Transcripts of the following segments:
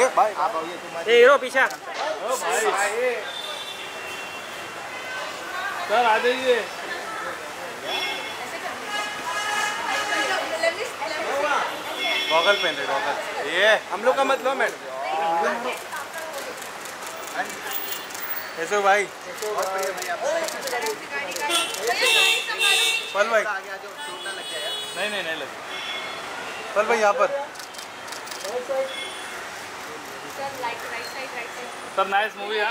ए भाई आप आओ ये हीरो पीछे सर आ जाइए। गॉगल पहन रहे गॉगल ये हम लोग का मत लो मैडम? ऐसे भाई। पल भाई। नहीं नहीं नहीं लगे। पल भाई यहाँ पर। सर नाइस मूवी है।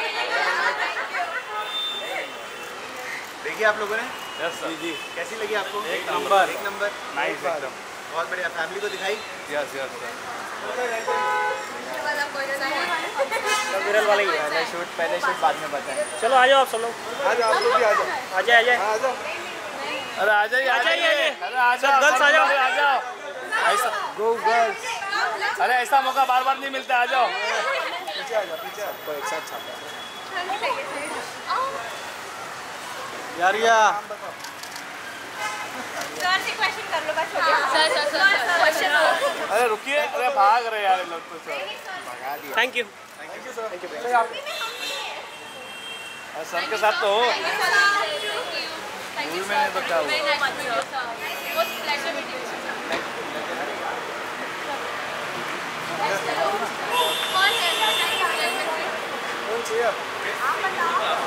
देखिए आप लोगों ने? यस सर जी कैसी लगी आपको? एक नंबर। एक नंबर नाइस एकदम। बहुत बढ़िया। फैमिली को दिखाई। यस यस विरल वाला ही है। शूट पहले शूट बाद में बताएँ। चलो आ जाओ आप सब लोग। आ जाओ आप लोग भी आ जाओ। आ जाए आ जाए। आ जाओ। अरे आ जाइए आ जाइए, अरे आ जाओ सब आ जाओ। आ जाओ। ऐसा गो गर्ल्स अरे ऐसा मौका बार बार नहीं मिलता आ जाओ। पीछे आ जाओ पीछे आ जाओ एक साथ छापा यार या अरे रुकिए अरे भाग रहे यार लोग तो सर भगा दिया thank you thank you sir thank you sir के साथ तो हो में नहीं तो क्या आप बताओ।